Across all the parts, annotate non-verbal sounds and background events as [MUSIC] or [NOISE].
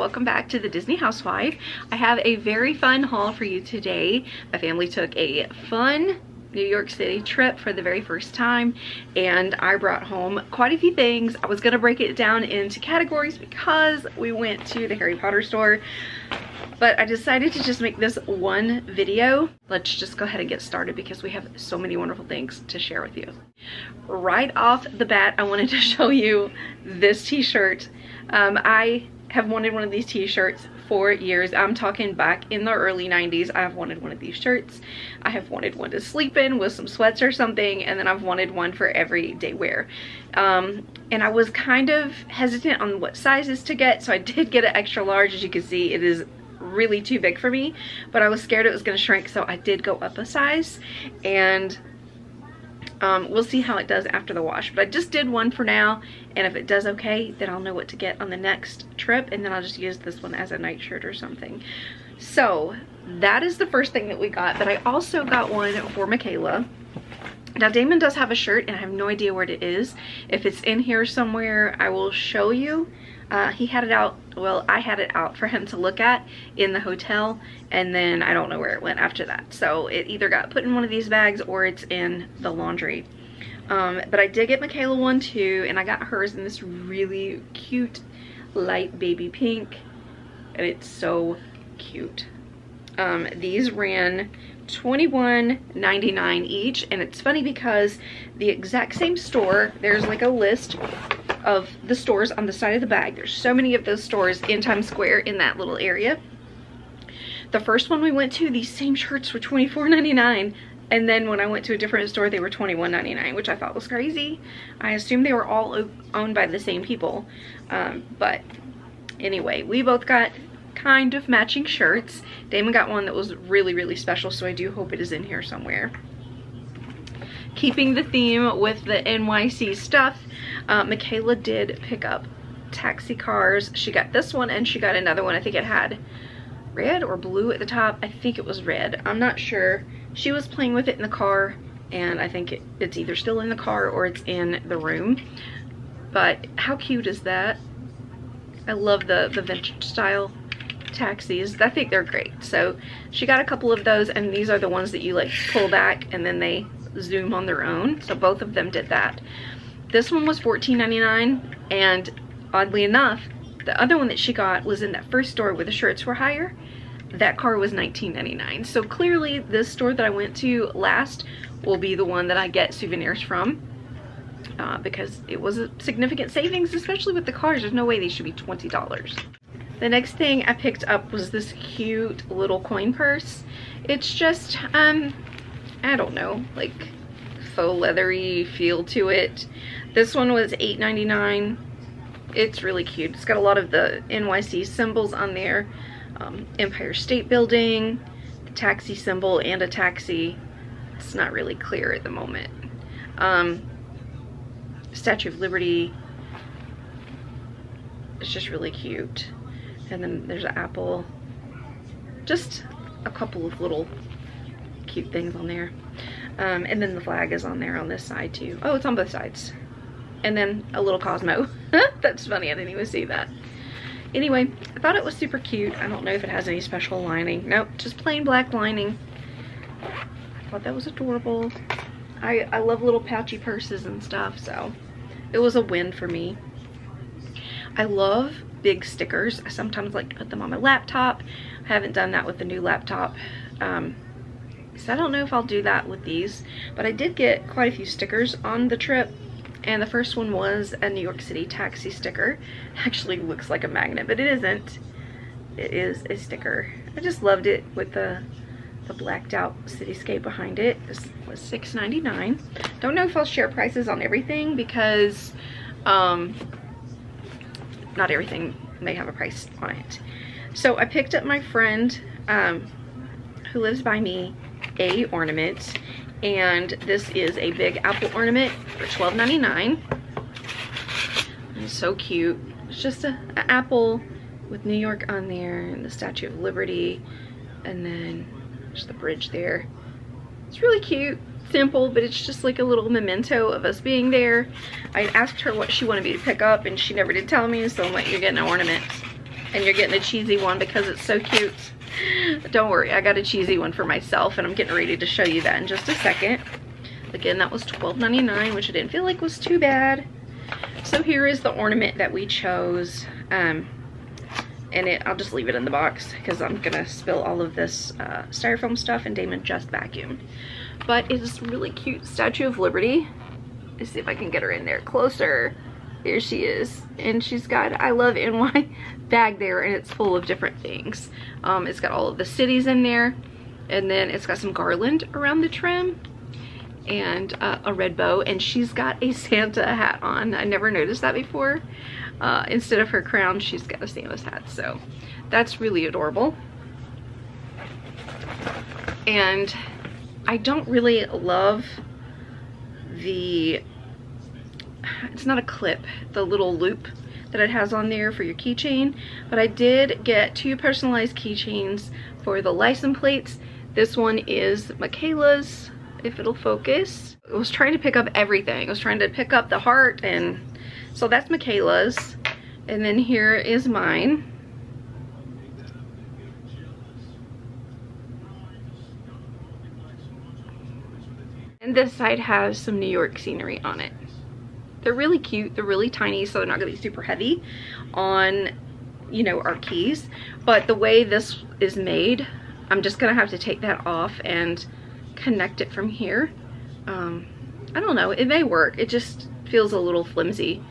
welcome back to the Disney Housewife. I have a very fun haul for you today. My family took a fun New York City trip for the very first time and I brought home quite a few things. I was gonna break it down into categories because we went to the Harry Potter store but I decided to just make this one video. Let's just go ahead and get started because we have so many wonderful things to share with you. Right off the bat, I wanted to [LAUGHS] show you this t-shirt. Um, I have wanted one of these t-shirts for years. I'm talking back in the early 90s. I have wanted one of these shirts. I have wanted one to sleep in with some sweats or something. And then I've wanted one for everyday wear. Um, and I was kind of hesitant on what sizes to get. So I [LAUGHS] did get an extra large. As you can see, it is really too big for me. But I was scared it was going to shrink. So I did go up a size. And um, we'll see how it does after the wash. But I just did one for now, and if it does okay, then I'll know what to get on the next trip, and then I'll just use this one as a nightshirt or something. So that is the first thing that we got, but I also got one for Michaela. Now Damon does have a shirt, and I have no idea where it is. If it's in here somewhere, I will show you. Uh, he had it out, well, I had it out for him to look at in the hotel, and then I don't know where it went after that. So it either got put in one of these bags or it's in the laundry. Um, but I did get Michaela one too, and I got hers in this really cute light baby pink, and it's so cute. Um, these ran $21.99 each, and it's funny because the exact same store, there's like a list of the stores on the side of the bag. There's so many of those stores in Times Square in that little area. The first one we went to, these same shirts were $24.99. And then when I went to a different store, they were $21.99, which I thought was crazy. I assumed they were all owned by the same people. Um, but anyway, we both got kind of matching shirts. Damon got one that was really, really special, so I do hope it is in here somewhere. Keeping the theme with the NYC stuff, uh, Michaela did pick up taxi cars. She got this one and she got another one. I think it had red or blue at the top. I think it was red. I'm not sure. She was playing with it in the car and I think it, it's either still in the car or it's in the room. But how cute is that? I love the, the vintage style taxis. I think they're great. So she got a couple of those and these are the ones that you like pull back and then they zoom on their own. So both of them did that. This one was $14.99 and oddly enough, the other one that she got was in that first store where the shirts were higher. That car was $19.99. So clearly this store that I went to last will be the one that I get souvenirs from. Uh, because it was a significant savings, especially with the cars. There's no way these should be $20. The next thing I picked up was this cute little coin purse. It's just, um, I don't know, like faux leathery feel to it. This one was $8.99. It's really cute. It's got a lot of the NYC symbols on there. Um, Empire State Building, the taxi symbol, and a taxi. It's not really clear at the moment. Um, Statue of Liberty. It's just really cute. And then there's an apple. Just a couple of little cute things on there. Um, and then the flag is on there on this side too. Oh, it's on both sides. And then a little Cosmo. [LAUGHS] That's funny, I didn't even see that. Anyway, I thought it was super cute. I don't know if it has any special lining. Nope, just plain black lining. I thought that was adorable. I, I love little pouchy purses and stuff, so it was a win for me. I love big stickers. I sometimes like to put them on my laptop. I haven't done that with the new laptop. Um, so I don't know if I'll do that with these, but I did get quite a few stickers on the trip. And the first one was a New York City taxi sticker. [LAUGHS] Actually looks like a magnet, but it isn't. It is a sticker. I just loved it with the the blacked out cityscape behind it. This was $6.99. Don't know if I'll share prices on everything because um, not everything may have a price on it. So I picked up my friend um, who lives by me a ornament and this is a big apple ornament for $12.99. It's so cute. It's just an apple with New York on there and the Statue of Liberty and then there's the bridge there. It's really cute, simple, but it's just like a little memento of us being there. I asked her what she wanted me to pick up and she never did tell me, so I'm like, you're getting an ornament. and you're getting a cheesy one because it's so cute. Don't worry, I got a cheesy one for myself and I'm getting ready to show you that in just a second. Again, that was $12.99, which I didn't feel like was too bad. So here is the ornament that we chose. Um, and it, I'll just leave it in the box because I'm gonna spill all of this uh, styrofoam stuff and Damon just vacuumed. But it's really cute Statue of Liberty. Let's see if I can get her in there closer. There she is. And she's got I love NY [LAUGHS] bag there and it's full of different things. Um, it's got all of the cities in there and then it's got some garland around the trim and uh, a red bow and she's got a [LAUGHS] Santa hat on. I never noticed that before. Uh, instead of her crown, she's got a Santa's hat. So that's really adorable. And I don't really love the, it's not a clip, the little loop that it has on there for your keychain. But I did get two personalized keychains for the license plates. This one is Michaela's, if it'll focus. I was trying to pick up everything. I was trying to pick up the heart and so that's Michaela's. And then here is mine. This side has some New York scenery on it. They're really cute. They're really tiny, so they're not gonna be super heavy on, you know, our keys. But the way this is made, I'm just gonna have to take that off and connect it from here. Um, I don't know, it may work. It just feels a little flimsy.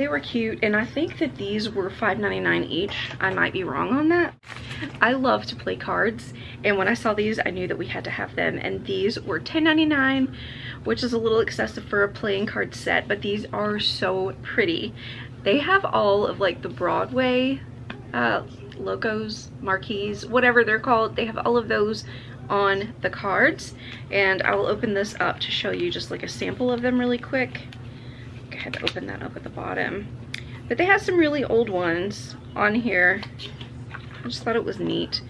They were cute, and I think that these were $5.99 each. I might be wrong on that. I love to play cards, and when I saw these, I knew that we had to have them, and these were $10.99, which is a little excessive for a playing card set, but these are so pretty. They have all of like the Broadway uh, logos, marquees, whatever they're called. They have all of those on the cards, and I will open this up to show you just like a sample of them really quick. Had to open that up at the bottom. But they have some really old ones on here. I just thought it was neat.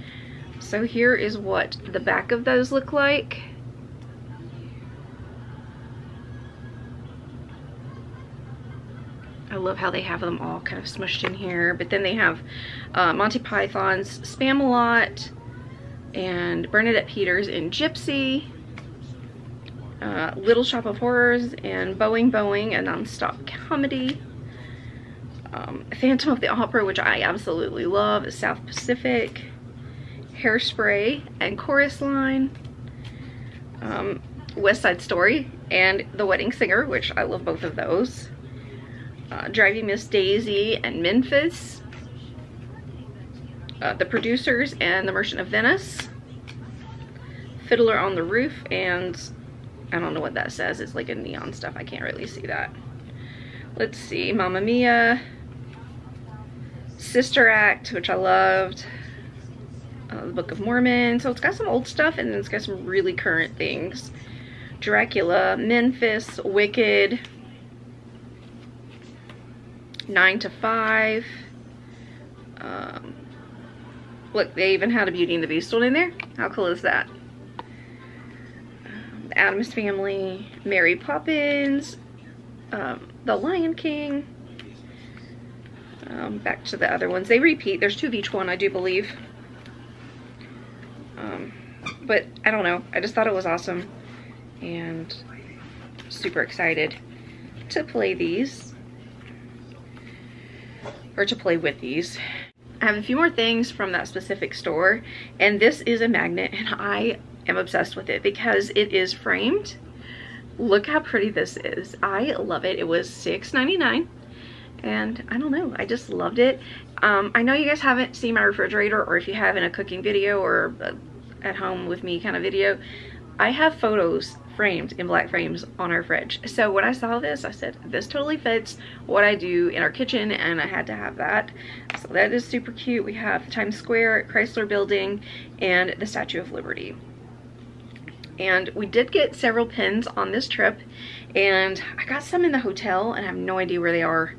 So here is what the back of those look like. I love how they have them all kind of smushed in here. But then they have uh, Monty Python's Spamalot and Bernadette Peters in Gypsy uh, Little Shop of Horrors and Boeing Boeing, a non-stop comedy. Um, Phantom of the Opera, which I absolutely love, South Pacific, Hairspray, and Chorus Line, um, West Side Story, and The Wedding Singer, which I love both of those. Uh, Driving Miss Daisy and Memphis, uh, The Producers and The Merchant of Venice, Fiddler on the Roof, and I don't know what that says. It's like a neon stuff. I can't really see that. Let's see. Mamma Mia. Sister Act, which I loved. Uh, the Book of Mormon. So it's got some old stuff and then it's got some really current things. Dracula, Memphis, Wicked, 9 to 5. Um, look, they even had a Beauty and the Beast one in there. How cool is that? The Addams Family, Mary Poppins, um, The Lion King, um, back to the other ones. They repeat. There's two of each one, I do believe. Um, but I don't know. I just thought it was awesome and super excited to play these or to play with these. I have a few more things from that specific store and this is a magnet and I am obsessed with it because it is framed. Look how pretty this is. I love it. It was $6.99 and I don't know, I just loved it. Um, I know you guys haven't seen my refrigerator or if you have in a cooking video or at home with me kind of video, I have photos framed in black frames on our fridge. So when I saw this, I said, this totally fits what I do in our kitchen and I had to have that. So that is super cute. We have Times Square, Chrysler Building, and the Statue of Liberty and we did get several pins on this trip and I got some in the hotel and I have no idea where they are.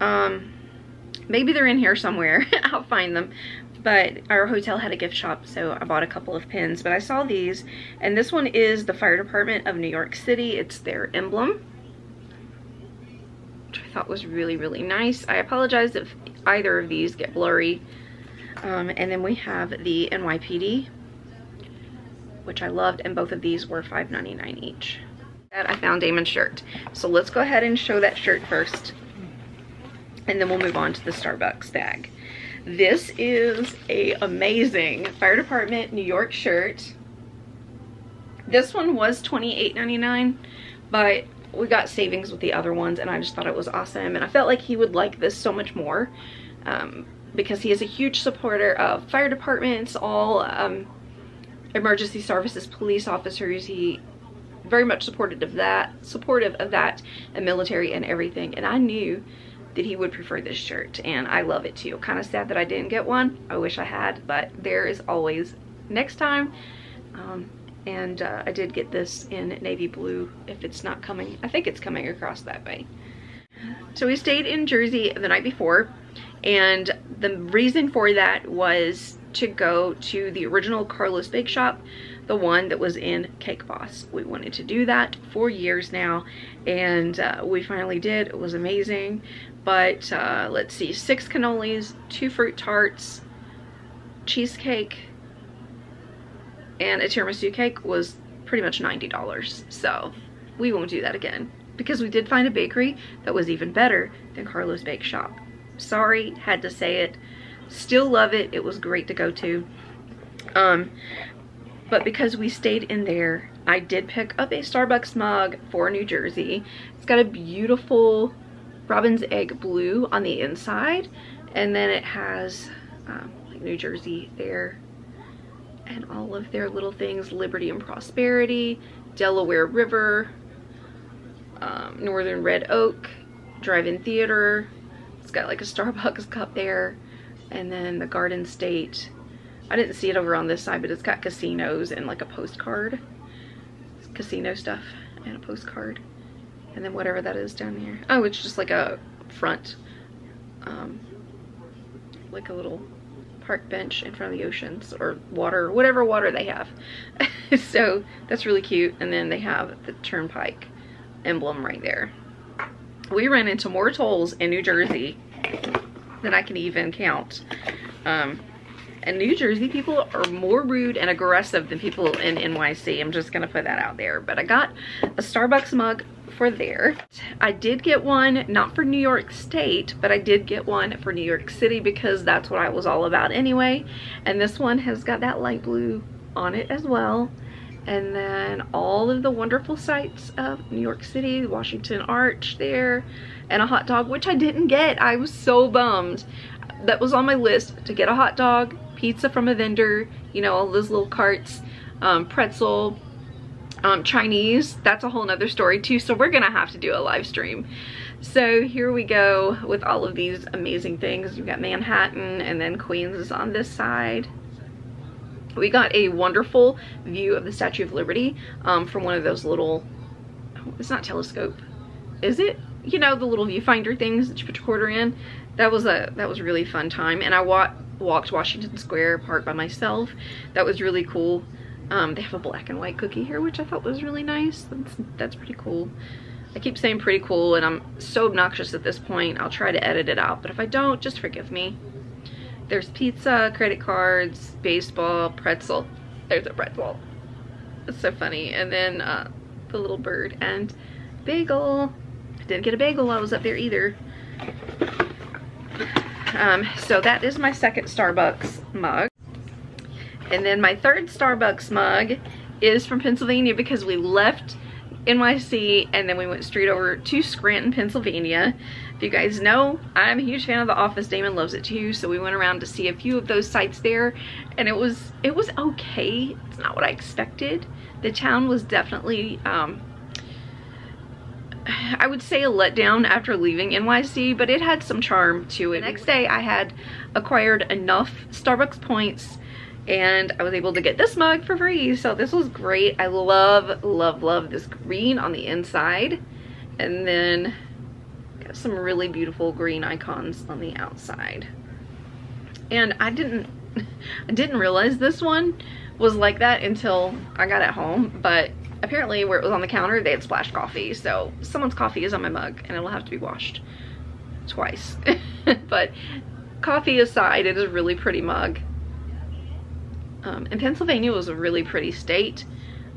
Um, maybe they're in here somewhere. [LAUGHS] I'll find them. But our hotel had a gift shop, so I bought a couple of pins. But I saw these, and this one is the fire department of New York City. It's their emblem, which I thought was really, really nice. I apologize if either of these get blurry. Um, and then we have the NYPD, which I loved, and both of these were $5.99 each. I found Damon's shirt. So let's go ahead and show that shirt first. And then we'll move on to the Starbucks bag. This is a amazing fire department New York shirt. This one was $28.99, but we got savings with the other ones and I just thought it was awesome. And I felt like he would like this so much more um, because he is a huge supporter of fire departments, all um, emergency services, police officers. He very much supportive of that, supportive of that, and military and everything. And I knew that he would prefer this shirt and I love it too. Kind of sad that I didn't get one. I wish I had, but there is always next time. Um, and uh, I did get this in navy blue if it's not coming. I think it's coming across that way. So we stayed in Jersey the night before and the reason for that was to go to the original Carlos Bake Shop, the one that was in Cake Boss. We wanted to do that for years now and uh, we finally did. It was amazing. But uh, let's see, six cannolis, two fruit tarts, cheesecake, and a tiramisu cake was pretty much $90. So we won't do that again because we did find a bakery that was even better than Carlos Bake Shop. Sorry, had to say it. Still love it. It was great to go to. Um, but because we stayed in there, I did pick up a Starbucks mug for New Jersey. It's got a beautiful robin's egg blue on the inside and then it has um, like New Jersey there and all of their little things liberty and prosperity Delaware River um, Northern Red Oak drive-in theater it's got like a [LAUGHS] Starbucks cup there and then the Garden State I didn't see it over on this side but it's got casinos and like a postcard casino stuff and a postcard and then whatever that is down here. Oh, it's just like a front, um, like a little park bench in front of the oceans or water, whatever water they have. [LAUGHS] so that's really cute. And then they have the turnpike emblem right there. We ran into more tolls in New Jersey than I can even count. Um, and New Jersey people are more rude and aggressive than people in NYC. I'm just gonna put that out there. But I got a Starbucks mug for there. I did get one, not for New York State, but I did get one for New York City because that's what I was all about anyway. And this one has got that light blue on it as well. And then all of the wonderful sights of New York City, Washington Arch there, and a hot dog, which I didn't get. I was so bummed. That was on my list to get a hot dog, pizza from a vendor, you know, all those little carts, um, pretzel, um, Chinese, that's a whole nother story too. So we're gonna have to do a live stream. So here we go with all of these amazing things. We've got Manhattan and then Queens is on this side. We got a wonderful view of the Statue of Liberty um, from one of those little, it's not telescope, is it? You know, the little viewfinder things that you put your quarter in. That was a, that was a really fun time. And I wa walked Washington Square Park by myself. That was really cool. Um, they have a black and white cookie here, which I thought was really nice. That's, that's pretty cool. I keep saying pretty cool, and I'm so obnoxious at this point. I'll try to edit it out, but if I don't, just forgive me. There's pizza, credit cards, baseball, pretzel. There's a pretzel. It's so funny. And then uh, the little bird and bagel. Didn't get a bagel while I was up there either. Um, so that is my second Starbucks mug. And then my third Starbucks mug is from Pennsylvania because we left NYC and then we went straight over to Scranton, Pennsylvania. If you guys know, I'm a huge fan of The Office. Damon loves it too. So we went around to see a few of those sites there and it was, it was okay. It's not what I expected. The town was definitely, um, I would say a letdown after leaving NYC, but it had some charm to it. The next day I had acquired enough Starbucks points and I was able to get this mug for free. So this was great. I love, love, love this green on the inside. And then got some really beautiful green icons on the outside. And I didn't, [LAUGHS] I didn't realize this one was like that until I got it home. But apparently where it was on the counter, they had splashed coffee. So someone's coffee is on my mug and it'll have to be washed twice. [LAUGHS] but coffee aside, it is a really pretty mug. Um, and Pennsylvania was a really pretty state.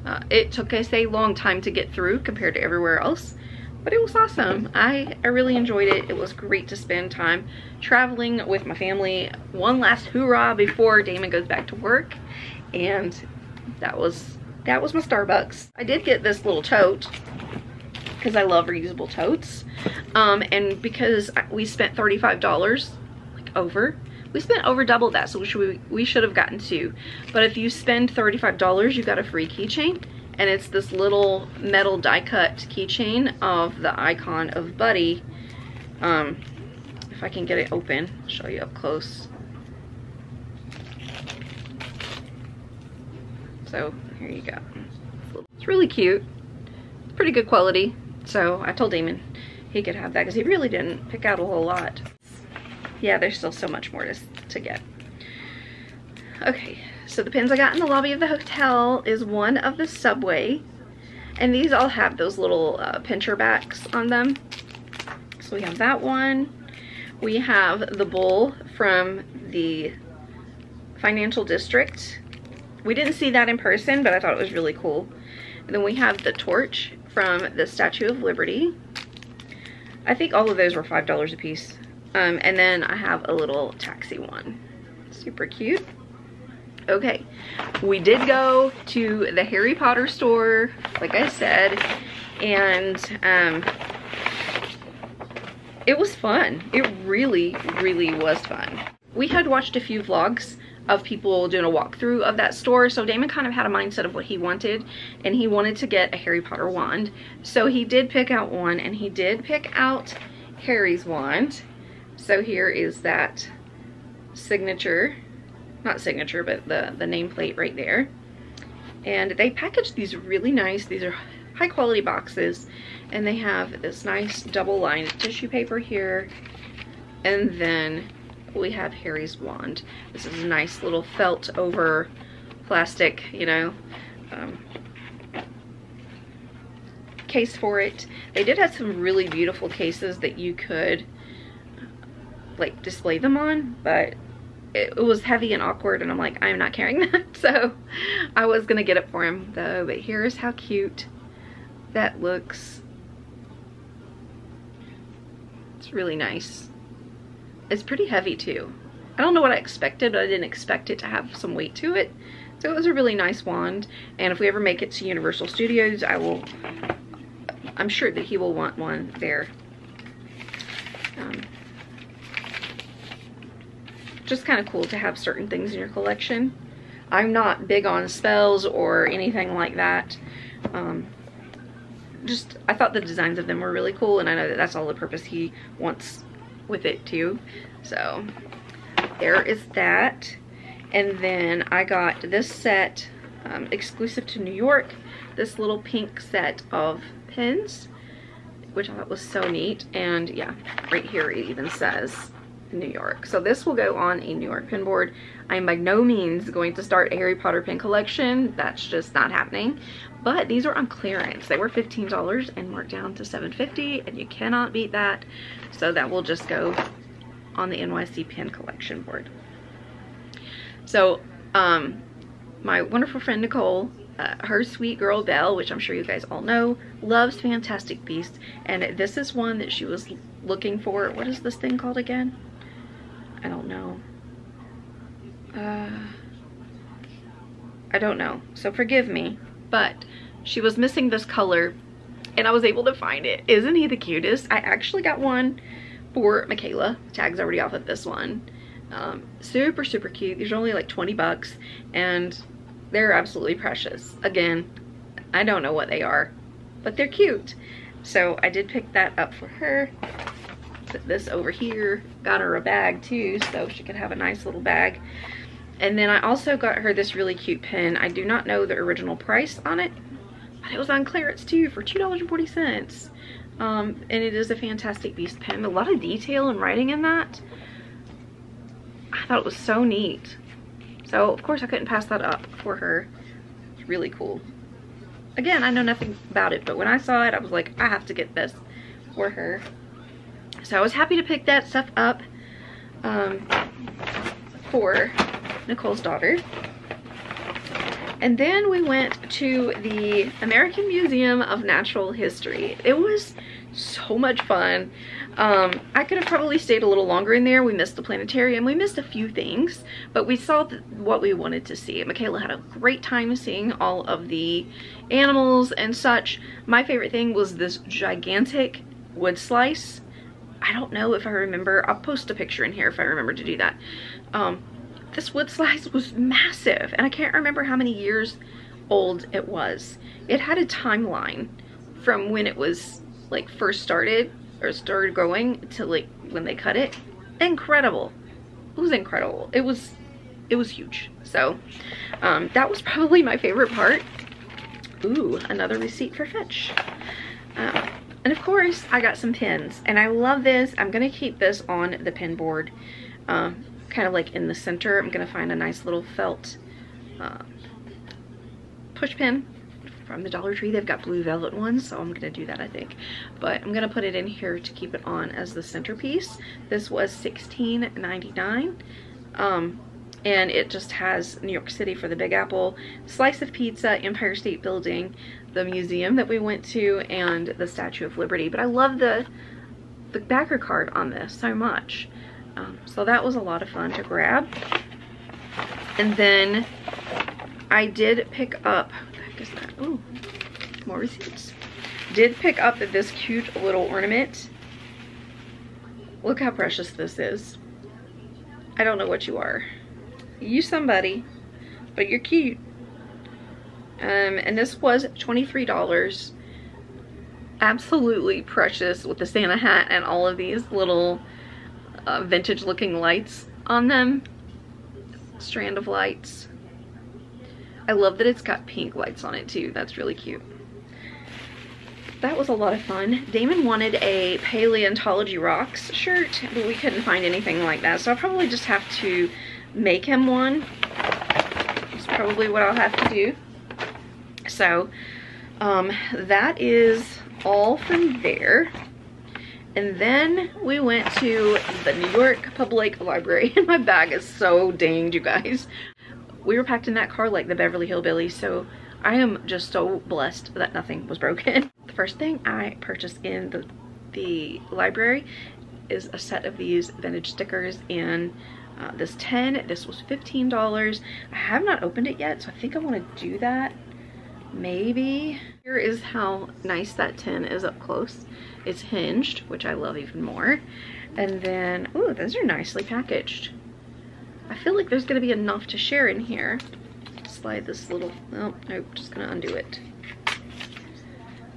Uh, it took us a long time to get through compared to everywhere else, but it was awesome. I, I really enjoyed it. It was great to spend time traveling with my family. One last hoorah before Damon goes back to work. And that was, that was my Starbucks. I did get this little tote because I love reusable totes. Um, and because we spent $35 like over, we spent over double that, so we should, we should have gotten two. But if you spend $35, you got a free keychain. And it's this little metal die cut keychain of the icon of Buddy. Um, if I can get it open, I'll show you up close. So here you go. It's really cute. It's pretty good quality. So I told Damon he could have that because he really didn't pick out a whole lot yeah, there's still so much more to, to get. Okay, so the pins I got in the lobby of the hotel is one of the Subway. And these all have those little uh, pincher backs on them. So we have that one. We have the bull from the financial district. We didn't see that in person, but I thought it was really cool. And then we have the torch from the Statue of Liberty. I think all of those were $5 a piece. Um, and then I have a little taxi one. Super cute. Okay, we did go to the Harry Potter store, like I said, and um, it was fun. It really, really was fun. We had watched a few vlogs of people doing a walkthrough of that store. So Damon kind of had a mindset of what he wanted and he wanted to get a Harry Potter wand. So he did pick out one and he did pick out Harry's wand. So here is that signature, not signature, but the, the nameplate right there. And they packaged these really nice. These are high quality boxes. And they have this nice double lined tissue paper here. And then we have Harry's wand. This is a nice little felt over plastic, you know, um, case for it. They did have some really beautiful cases that you could like display them on, but it, it was heavy and awkward and I'm like, I'm not carrying [LAUGHS] that. So I was gonna get it for him though, but here's how cute that looks. It's really nice. It's pretty heavy too. I don't know what I expected, but I didn't expect it to have some weight to it. So it was a really nice wand. And if we ever make it to Universal Studios, I will, I'm sure that he will want one there. Um, just kind of cool to have certain things in your collection. I'm not big on spells or anything like that. Um, just, I thought the designs of them were really cool and I know that that's all the purpose he wants with it too. So there is that. And then I got this set um, exclusive to New York, this little pink set of pins, which I thought was so neat. And yeah, right here it even says New York. So this will go on a New York pin board. I am by no means going to start a Harry Potter pin collection. That's just not happening. But these are on clearance. They were $15 and marked down to $7.50 and you cannot beat that. So that will just go on the NYC pin collection board. So um, my wonderful friend Nicole uh, her sweet girl Belle, which I'm sure you guys all know, loves Fantastic Beasts. And this is one that she was looking for. What is this thing called again? I don't know. Uh, I don't know. So forgive me. But she was missing this color and I was able to find it. Isn't he the cutest? I actually got one for Michaela. Tag's already off of this one. Um, super, super cute. These are only like 20 bucks and they're absolutely precious. Again, I don't know what they are, but they're cute. So I did pick that up for her put this over here. Got her a bag too, so she could have a nice little bag. And then I also got her this really cute pen. I do not know the original price on it, but it was on clearance too for $2.40. Um, and it is a Fantastic Beast pen. A lot of detail and writing in that. I thought it was so neat. So, of course, I couldn't pass that up for her. It's really cool. Again, I know nothing about it, but when I saw it, I was like, I have to get this for her. So I was happy to pick that stuff up. um, for Nicole's daughter. And then we went to the American Museum of Natural History. It was so much fun. Um, I could have probably stayed a little longer in there. We missed the planetarium. We missed a few things, but we saw what we wanted to see. Michaela had a great time seeing all of the animals and such. My favorite thing was this gigantic wood slice. I don't know if I remember. I'll post a picture in here if I remember to do that. Um, this wood slice was massive and I can't remember how many years old it was. It had a timeline from when it was like first started or started growing to like when they cut it. Incredible. It was incredible. It was it was huge. So um, that was probably my favorite part. Ooh, another receipt for Fetch. Uh, and of course, I got some pins. And I love this. I'm to keep this on the pin board. Uh, kind of like in the center. I'm going to find a nice little felt uh, push pin from the Dollar Tree. They've got blue velvet ones, so I'm going to do that, I think. But I'm going to put it in here to keep it on as the centerpiece. This was $16.99. Um, and it just has New York City for the Big Apple, slice of pizza, Empire State Building, the museum that we went to, and the Statue of Liberty. But I love the the backer card on this so much. Um, so that was a lot of fun to grab. And then I did pick up? Ooh, more receipts. Did pick up this cute little ornament. Look how precious this is. I don't know what you are. You somebody, but you're cute. Um, and this was $23. Absolutely precious with the Santa hat and all of these little uh, vintage looking lights on them. Strand of lights. I love that it's got pink lights on it too. That's really cute. That was a lot of fun. Damon wanted a Paleontology Rocks shirt, but we couldn't find anything like that. So I'll probably just have to make him one. That's probably what I'll have to do. So um, that is all from there. And then we went to the New York Public Library. [LAUGHS] And my bag is so danged, you guys. We were packed in that car like the Beverly Hillbillies, so I am just so blessed that nothing was broken. [LAUGHS] The first thing I purchased in the, the library is a set of these vintage stickers in uh, this 10. This was $15. I have not opened it yet, so I think I want to do that. Maybe. Here is how nice that tin is up close. It's hinged, which I love even more. And then, oh, those are nicely packaged. I feel like there's gonna be enough to share in here. Slide this little, oh, nope, just gonna undo it.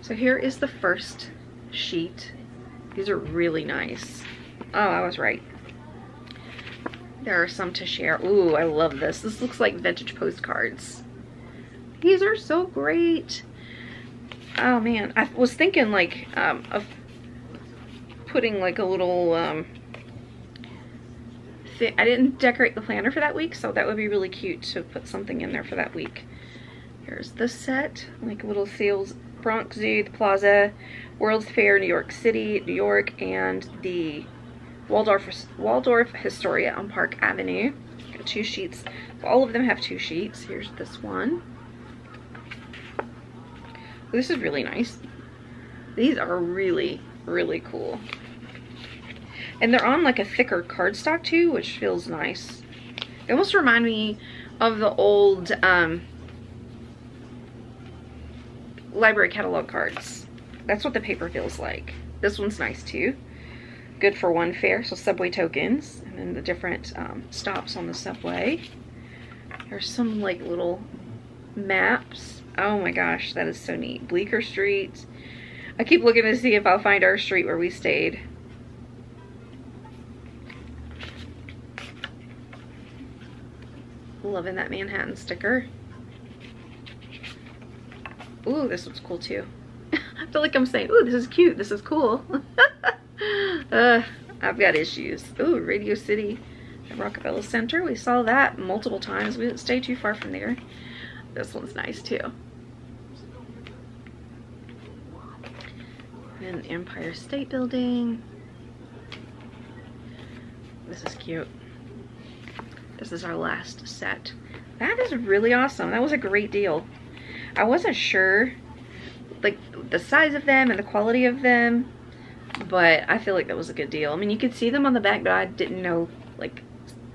So here is the first sheet. These are really nice. Oh, I was right. There are some to share. Ooh, I love this. This looks like vintage postcards. These are so great. Oh man, I was thinking like um, of putting like a little, um, thing. I didn't decorate the planner for that week, so that would be really cute to put something in there for that week. Here's the set, like little seals, Bronx Zoo, the Plaza, World's Fair, New York City, New York, and the Waldorf, Waldorf Astoria on Park Avenue. Got two sheets. All of them have two sheets. Here's this one. This is really nice. These are really, really cool. And they're on like a thicker cardstock too, which feels nice. They almost remind me of the old um, library catalog cards. That's what the paper feels like. This one's nice too. Good for one fare, so subway tokens. And then the different um, stops on the subway. There's some like little maps. Oh my gosh, that is so neat. Bleecker Street. I keep looking to see if I'll find our street where we stayed. Loving that Manhattan sticker. Ooh, this one's cool too. [LAUGHS] I feel like I'm saying, ooh, this is cute, this is cool. [LAUGHS] uh, I've got issues. Ooh, Radio City Rockefeller Center. We saw that multiple times. We didn't stay too far from there. This one's nice too. And Empire State Building. This is cute. This is our last set. That is really awesome. That was a great deal. I wasn't sure like the size of them and the quality of them, but I feel like that was a good deal. I mean, you could see them on the back, but I didn't know like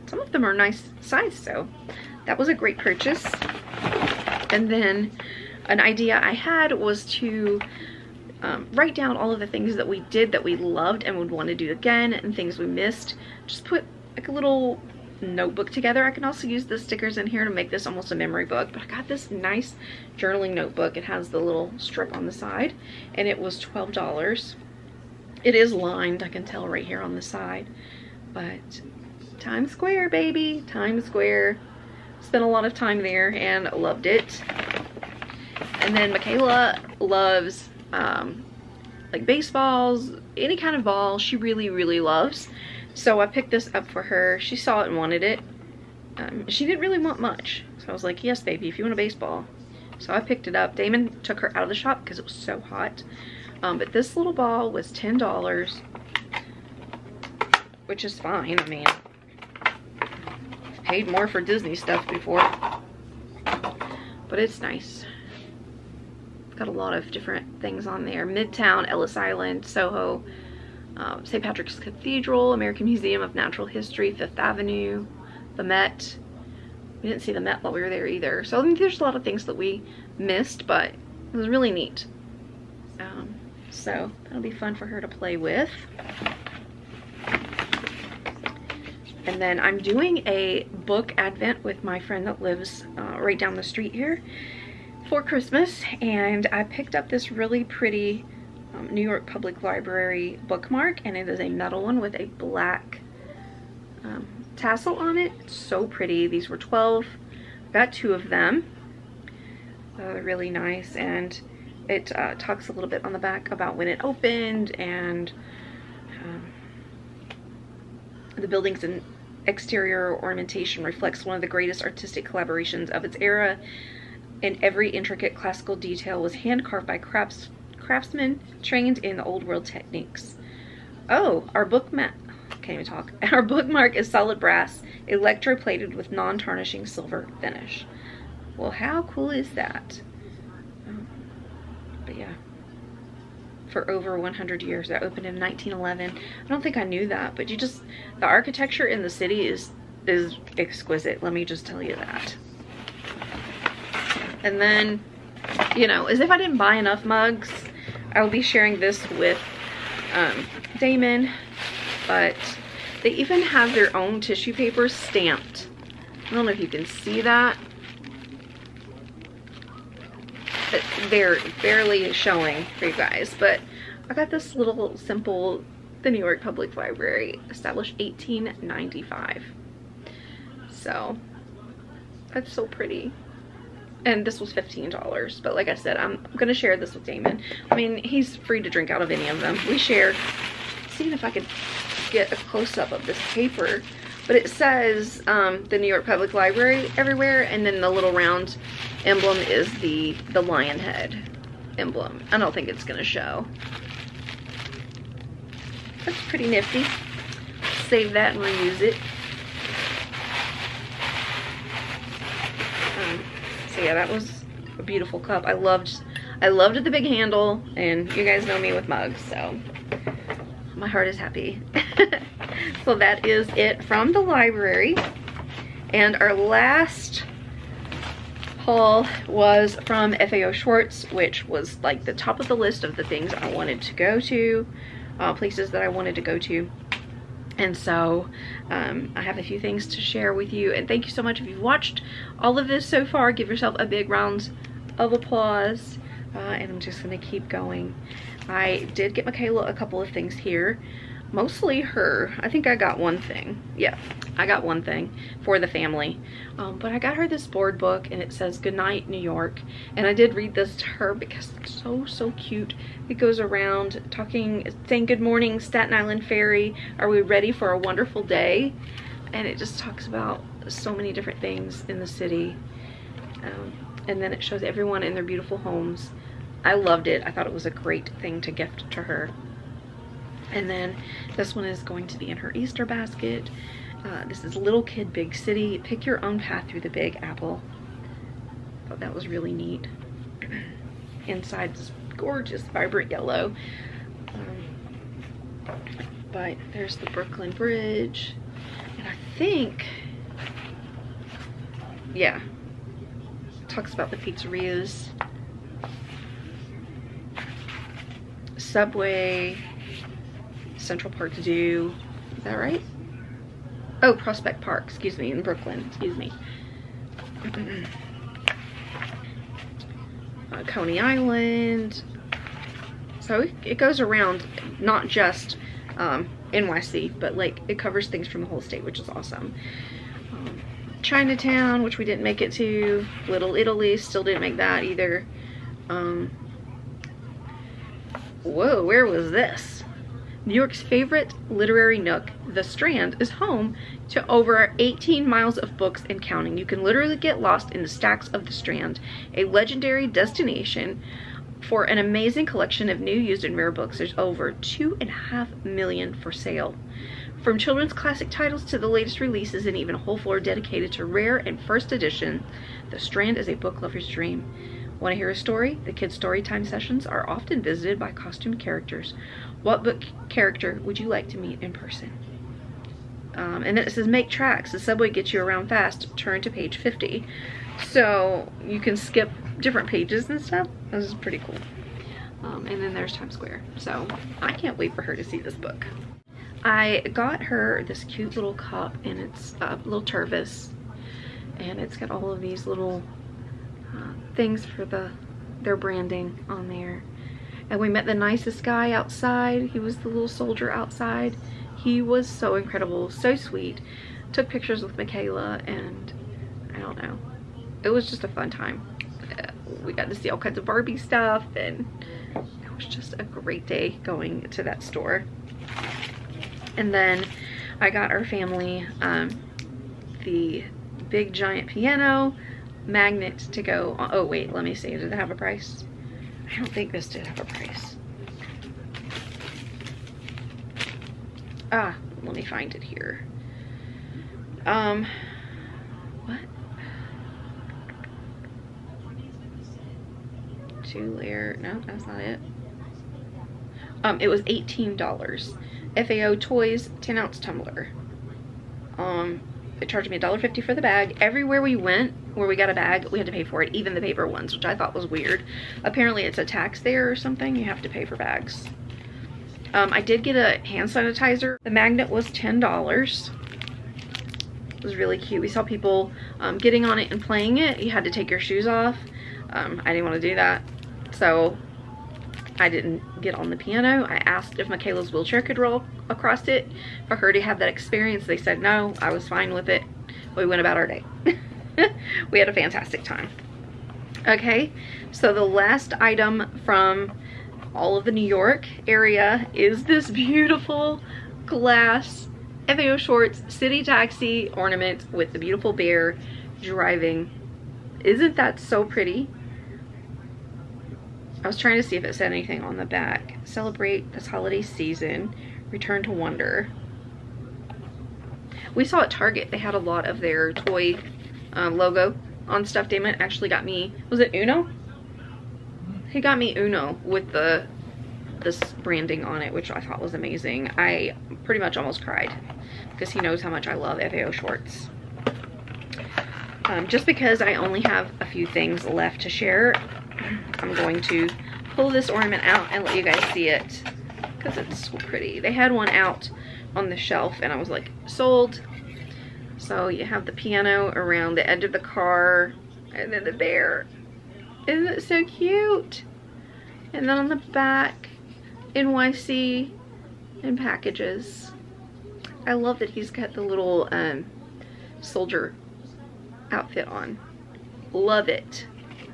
some of them are nice size, so that was a great purchase. And then an idea I had was to um, write down all of the things that we did that we loved and would want to do again and things we missed. Just put like a little notebook together. I can also use the stickers in here to make this almost a memory book, but I got this nice journaling notebook. It has the little strip on the side and it was $12. It is lined, I can tell right here on the side, but Times Square, baby, Times Square. Spent a lot of time there and loved it. And then Michaela loves um, like baseballs, any kind of ball she really, really loves. So I picked this up for her. She saw it and wanted it. Um, she didn't really want much. So I was like, yes, baby, if you want a baseball. So I picked it up. Damon took her out of the shop because it was so hot. Um, but this little ball was $10, which is fine. I mean, I've paid more for Disney stuff before. But it's nice. Got a lot of different things on there. Midtown, Ellis Island, Soho, um, St. Patrick's Cathedral, American Museum of Natural History, Fifth Avenue, the Met. We didn't see the Met while we were there either. So I there's a lot of things that we missed, but it was really neat. Um, so that'll be fun for her to play with. And then I'm doing a book advent with my friend that lives uh, right down the street here for Christmas. And I picked up this really pretty um, New York Public Library bookmark and it is a metal one with a black um, tassel on it. It's so pretty. These were 12. I Got two of them. Uh, really nice and it uh, talks a little bit on the back about when it opened and um, the building's and exterior ornamentation reflects one of the greatest artistic collaborations of its era and every intricate classical detail was hand carved by crafts craftsmen trained in the old world techniques. Oh, our bookmark, can't even talk. [LAUGHS] Our bookmark is solid brass, electroplated with non-tarnishing silver finish. Well, how cool is that? Um, but yeah, for over 100 years. That opened in 1911. I don't think I knew that, but you just, the architecture in the city is, is exquisite. Let me just tell you that. And then, you know, as if I didn't buy enough mugs, I will be sharing this with um, Damon, but they even have their own tissue paper stamped. I don't know if you can see that. They're barely showing for you guys, but I got this little simple, the New York Public Library, established 1895. So, that's so pretty and this was $15 but like I said I'm gonna share this with Damon. I mean he's free to drink out of any of them. We share seeing if I could get a close-up of this paper but it says um, the New York Public Library everywhere and then the little round emblem is the the lion head emblem. I don't think it's gonna show. That's pretty nifty. Save that and reuse it so yeah that was a beautiful cup. I loved i loved the big handle and you guys know me with mugs so my heart is happy. [LAUGHS] So that is it from the library. And our last haul was from FAO Schwarz, which was like the top of the list of the things I wanted to go to, uh, places that I wanted to go to. And so um, I have a few things to share with you. And thank you so much if you've watched all of this so far. Give yourself a big round of applause. Uh, and I'm just going to keep going. I did get Michaela a couple of things here mostly her. I think I got one thing. Yeah, I got one thing for the family. Um, but I got her this board book and it says Goodnight New York. And I did read this to her because it's so, so cute. It goes around talking, saying good morning Staten Island Ferry. Are we ready for a wonderful day? And it just talks about so many different things in the city. Um, and then it shows everyone in their beautiful homes. I loved it. I thought it was a great thing to gift to her. And then this one is going to be in her Easter basket. Uh, this is Little Kid Big City. Pick your own path through the Big Apple. Thought that was really neat. [CLEARS THROAT] Inside is gorgeous, vibrant yellow. Um, but there's the Brooklyn Bridge. And I think, yeah, talks about the pizzerias. Subway, Central Park Zoo. Is that right? Oh, Prospect Park, excuse me, in Brooklyn, excuse me. [CLEARS THROAT] uh, Coney Island. So it goes around not just um, NYC, but like it covers things from the whole state, which is awesome. Um, Chinatown, which we didn't make it to. Little Italy, still didn't make that either. Um, whoa, where was this? New York's favorite literary nook, The Strand, is home to over 18 miles of books and counting. You can literally get lost in the stacks of The Strand, a legendary destination for an amazing collection of new, used, and rare books. There's over two and a half million for sale. From children's classic titles to the latest releases and even a whole floor dedicated to rare and first edition, The Strand is a book lover's dream. Want to hear a story? The kids' storytime sessions are often visited by costumed characters. What book character would you like to meet in person? Um, and then it says make tracks. The subway gets you around fast. Turn to page 50. So you can skip different pages and stuff. This is pretty cool. Um, and then there's Times Square. So I can't wait for her to see this book. I got her this cute little cup and it's a little Tervis. And it's got all of these little uh, things for the their branding on there. And we met the nicest guy outside. He was the little soldier outside. He was so incredible, so sweet. Took pictures with Michaela and I don't know. It was just a fun time. Uh, we got to see all kinds of Barbie stuff and it was just a great day going to that store. And then I got our family um, the big giant piano magnet to go on. Oh, wait, let me see. Did it have a price? I don't think this did have a price. Ah, let me find it here. Um, what? Two layer, no, that's not it. Um, it was $18. FAO Toys 10 ounce tumbler. Um, they charged me $1.50 for the bag. Everywhere we went, where we got a bag, we had to pay for it, even the paper ones, which I thought was weird. Apparently it's a tax there or something. You have to pay for bags. Um, I did get a hand sanitizer. The magnet was $10. It was really cute. We saw people um, getting on it and playing it. You had to take your shoes off. Um, I didn't want to do that. So I didn't get on the piano. I asked if Michaela's wheelchair could roll across it for her to have that experience. They said no, I was fine with it. We went about our day. [LAUGHS] we had a fantastic time. Okay, so the last item from all of the New York area is this beautiful glass FAO Schwarz city taxi ornament with the beautiful bear driving. Isn't that so pretty? I was trying to see if it said anything on the back. Celebrate this holiday season. Return to wonder. We saw at Target, they had a lot of their toy um, logo on stuff. Damon actually got me, was it Uno? He got me Uno with the this branding on it, which I thought was amazing. I pretty much almost cried because he knows how much I love FAO Schwarz. Um, just because I only have a few things left to share, I'm going to pull this ornament out and let you guys see it because it's so pretty. They had one out on the shelf and I was like, sold. So you have the piano around the edge of the car and then the bear. Isn't it so cute? And then on the back, NYC and packages. I love that he's got the little um, soldier outfit on. Love it.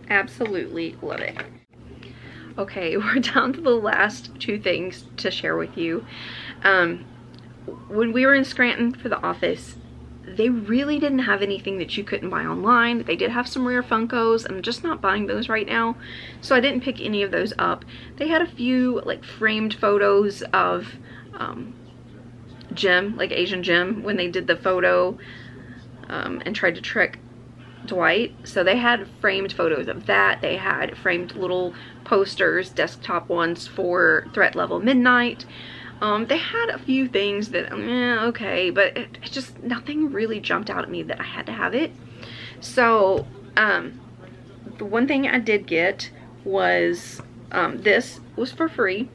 Absolutely love it. Okay, [LAUGHS] we're down to the last two things to share with you. Um, when we were in Scranton for the office, they really didn't have anything that you couldn't buy online. They did have some rare Funkos. I'm just not buying those right now. So I didn't pick any of those up. They had a few like framed photos of um, Jim, like Asian Jim, when they did the photo um, and tried to trick Dwight. So they had framed photos of that. They had framed little posters, desktop ones for Threat Level Midnight. Um, they had a few things that, eh, okay, but it, it, just, nothing really jumped out at me that I had to have it. So, um, the one thing I did get was, um, this was for free.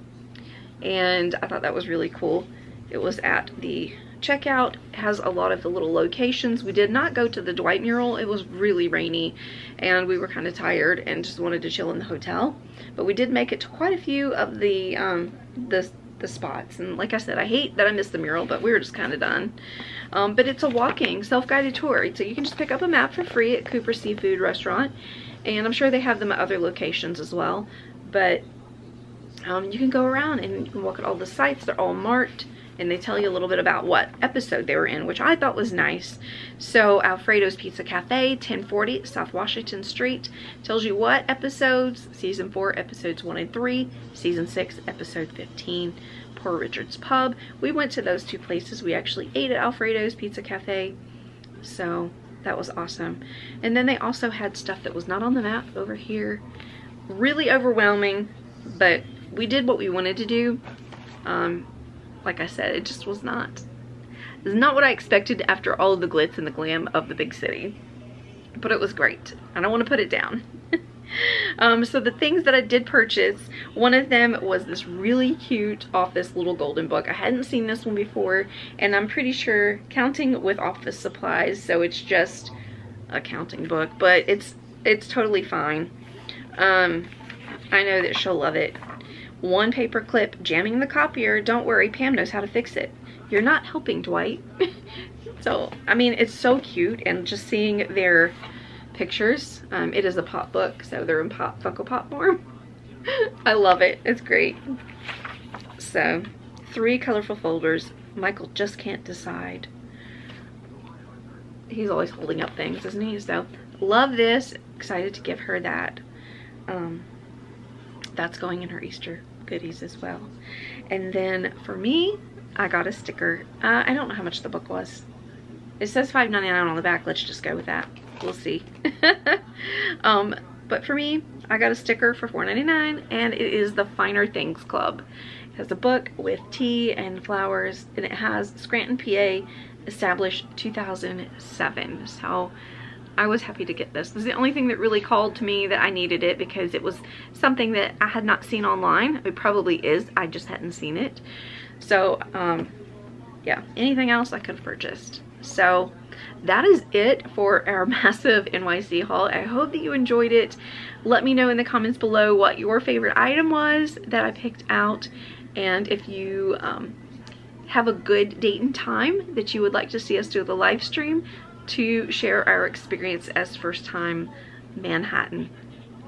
And I thought that was really cool. It was at the checkout has a lot of the little locations. We did not go to the Dwight mural. It was really rainy and we were kind of tired and just wanted to chill in the hotel. But we did make it to quite a few of the, um, the, the spots. And like I said, I hate that I missed the mural, but we were just kind of done. Um, but it's a walking, self-guided tour. So you can just pick up a map for free at Cooper Seafood Restaurant. And I'm sure they have them at other locations as well. But um, you can go around and you can walk at all the sites. They're all marked and they tell you a little bit about what episode they were in, which I thought was nice. So Alfredo's Pizza Cafe, 1040 South Washington Street, tells you what episodes, season 4, episodes 1 and 3, season 6, episode 15, Poor Richard's Pub. We went to those two places. We actually ate at Alfredo's Pizza Cafe, so that was awesome. And then they also had stuff that was not on the map over here. Really overwhelming, but we did what we wanted to do. Um, like I said, it just was not, it's not what I expected after all of the glitz and the glam of the big city. But it was great. I don't want to put it down. [LAUGHS] um, so the things that I did purchase, one of them was this really cute Office Little Golden Book. I hadn't seen this one before, and I'm pretty sure counting with office supplies, so it's just a counting book, but it's it's totally fine. Um, I know that she'll love it one paper clip jamming the copier. Don't worry, Pam knows how to fix it. You're not helping, Dwight. [LAUGHS] so, I mean, it's so cute and just seeing their pictures. Um, it is a pop book, so they're in pop Funko Pop form. [LAUGHS] I love it. It's great. So, three colorful folders. Michael just can't decide. He's always holding up things, isn't he? So, love this. Excited to give her that. Um, that's going in her Easter goodies as well. And then for me, I got a sticker. Uh, I don't know how much the book was. It says $5.99 on the back. Let's just go with that. We'll see. [LAUGHS] um, but for me, I got a sticker for $4.99 and it is the Finer Things Club. It has a book with tea and flowers and it has Scranton, PA established 2007. So I was happy to get this. This is the only thing that really called to me that I needed it because it was something that I had not seen online. It probably is. I just hadn't seen it. So, um, yeah, anything else I could have purchased. So that is it for our [LAUGHS] massive NYC haul. I hope that you enjoyed it. Let me know in the comments below what your favorite item was that I picked out and if you um, have a good date and time that you would like to see us do the live stream to share our experience as first time Manhattan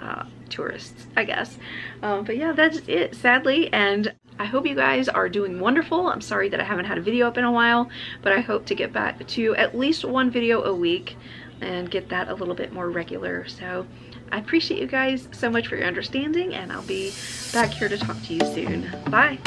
uh, tourists, I guess. Um, but yeah, that's it, sadly. And I hope you guys are doing wonderful. I'm sorry that I haven't had a video up in a while, but I hope to get back to at least one video a week and get that a little bit more regular. So I appreciate you guys so much for your understanding and I'll be back here to talk to you soon. Bye.